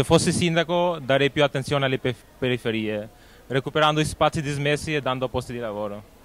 Se fossi sindaco darei più attenzione alle periferie, recuperando i spazi dismessi e dando posti di lavoro.